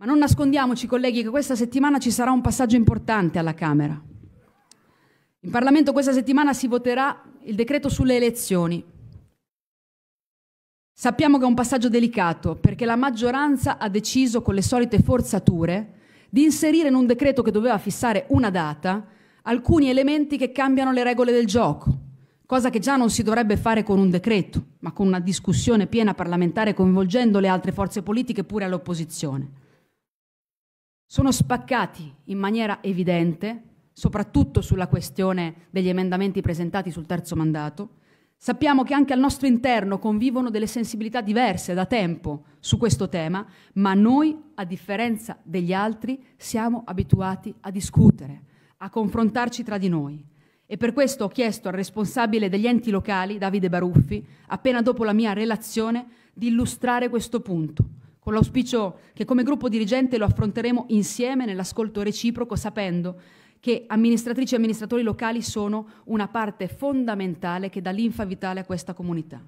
Ma non nascondiamoci, colleghi, che questa settimana ci sarà un passaggio importante alla Camera. In Parlamento questa settimana si voterà il decreto sulle elezioni. Sappiamo che è un passaggio delicato perché la maggioranza ha deciso con le solite forzature di inserire in un decreto che doveva fissare una data alcuni elementi che cambiano le regole del gioco, cosa che già non si dovrebbe fare con un decreto, ma con una discussione piena parlamentare coinvolgendo le altre forze politiche pure all'opposizione sono spaccati in maniera evidente, soprattutto sulla questione degli emendamenti presentati sul terzo mandato. Sappiamo che anche al nostro interno convivono delle sensibilità diverse da tempo su questo tema, ma noi, a differenza degli altri, siamo abituati a discutere, a confrontarci tra di noi. E per questo ho chiesto al responsabile degli enti locali, Davide Baruffi, appena dopo la mia relazione, di illustrare questo punto con l'auspicio che come gruppo dirigente lo affronteremo insieme nell'ascolto reciproco, sapendo che amministratrici e amministratori locali sono una parte fondamentale che dà linfa vitale a questa comunità.